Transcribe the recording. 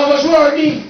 Palmas, Jorge!